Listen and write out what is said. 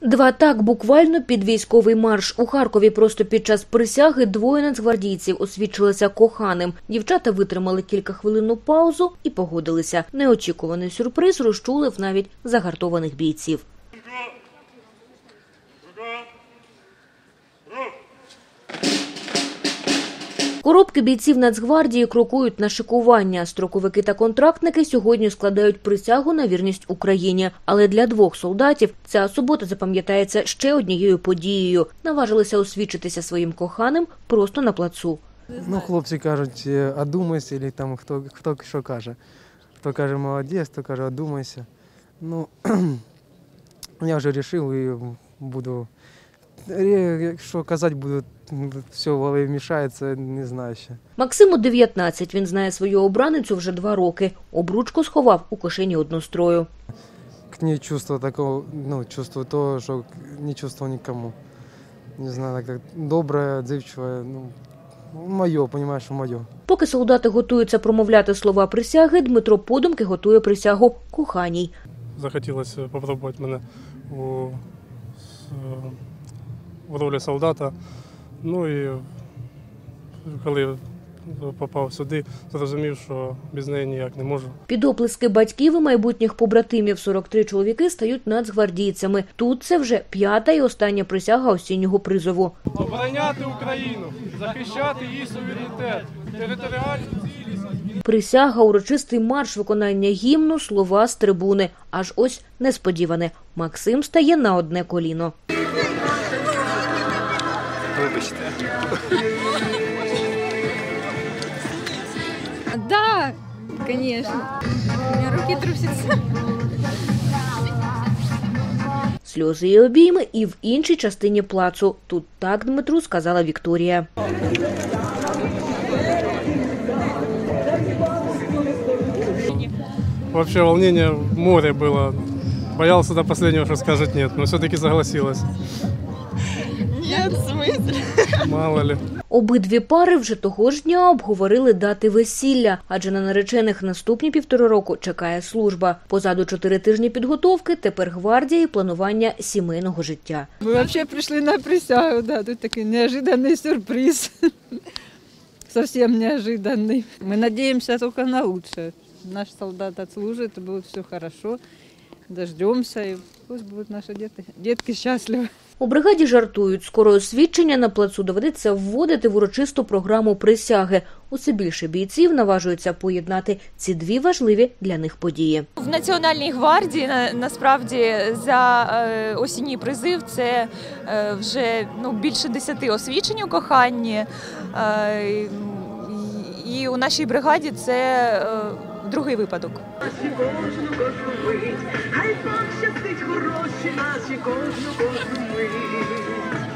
Два так буквально під військовий марш у Харкові. Просто під час присяги двоє нацгвардійців освідчилися коханим. Дівчата витримали кілька хвилинну паузу і погодилися. Неочікуваний сюрприз розчулив навіть загартованих бійців. Коробки бійців Нацгвардії крокують на шикування. Строковики та контрактники сьогодні складають присягу на вірність Україні. Але для двох солдатів ця субота запам'ятається ще однією подією. Наважилися освідчитися своїм коханим просто на плацу. Ну, хлопці кажуть, е, одумайся, або там хто, хто що каже. Хто каже молодець, хто каже одумайся. Ну, я вже вирішив і буду. Е, Якщо казати буду, все в голові мішається, не знаю ще. Максиму 19. Він знає свою обраницю вже два роки. Обручку сховав у кишені однострою. К ней чувство такого, ну, чувство того, що не чувствовал никому. Не знаю, так добре, відзивчиве, ну, моє, розумієш, моє. Поки солдати готуються промовляти слова присяги, Дмитро подумки готує присягу коханій. захотілося попробувати мене у, в ролі солдата. Ну і коли попав сюди, зрозумів, що без неї ніяк не можу. Під оплески батьків і майбутніх побратимів 43 чоловіки стають нацгвардійцями. Тут це вже п'ята і остання присяга осіннього призову. Обороняти Україну, захищати її суверенітет, територіальну цілісність. Присяга, урочистий марш виконання гімну, слова з трибуни. Аж ось несподіване. Максим стає на одне коліно. Да, конечно. У меня руки трусятся. Сльози і обійми і в іншій частині плацу. Тут так Дмитру сказала Вікторія. Вообще волнение в море было. Боялся до последнего, что скажет нет, но все-таки согласилась. Нет, в смысле? Мало ли. Обидві пари вже того ж дня обговорили дати весілля, адже на наречених наступні півтори року чекає служба. Позаду чотири тижні підготовки, тепер гвардія і планування сімейного життя. Мы вообще пришли на присягу, да, тут такой неожиданный сюрприз. Совсем неожиданный. Мы надеемся только на лучшее. Наш солдат отслужит, и будет все хорошо. Дождемся, и пусть будут наши дети, детки счастливы. У бригаді жартують, скоро освідчення на плацу доведеться вводити в урочисту програму присяги. Усе більше бійців наважуються поєднати ці дві важливі для них події. В Національній гвардії на, насправді за е, осінній призив це е, вже ну, більше десяти освідчень у коханні. Е, і, у нашій бригаді це другий випадок. ginásticos no construir.